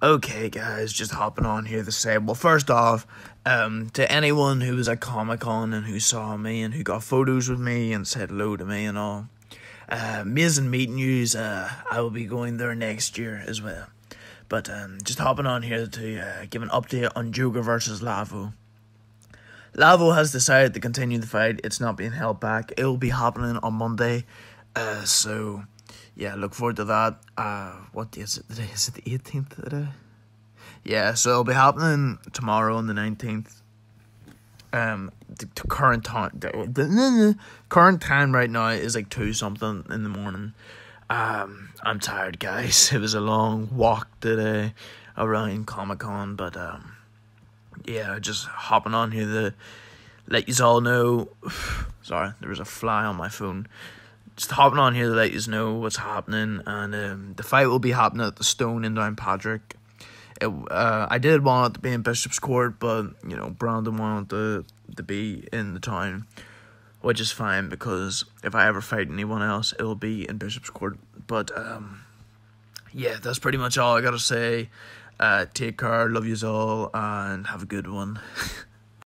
Okay, guys, just hopping on here to say, well, first off, um, to anyone who was at Comic Con and who saw me and who got photos with me and said hello to me and all, uh, amazing meeting yous. Uh, I will be going there next year as well. But um, just hopping on here to uh, give an update on Joker versus Lavo. Lavo has decided to continue the fight. It's not being held back. It will be happening on Monday. Uh, so yeah, look forward to that. Uh, what day is it today? Is it the 18th today? Yeah, so it'll be happening tomorrow on the 19th. Um, the, the current time, the, the, current time right now is like two something in the morning. Um, I'm tired, guys. It was a long walk today around Comic Con, but um, yeah, just hopping on here to let you all know. Sorry, there was a fly on my phone just hopping on here to let you know what's happening, and um, the fight will be happening at the Stone in Downpatrick. It, uh, I did want it to be in Bishop's Court, but you know Brandon wanted to to be in the town, which is fine because if I ever fight anyone else, it'll be in Bishop's Court. But um, yeah, that's pretty much all I gotta say. Uh, take care, love yous all, and have a good one.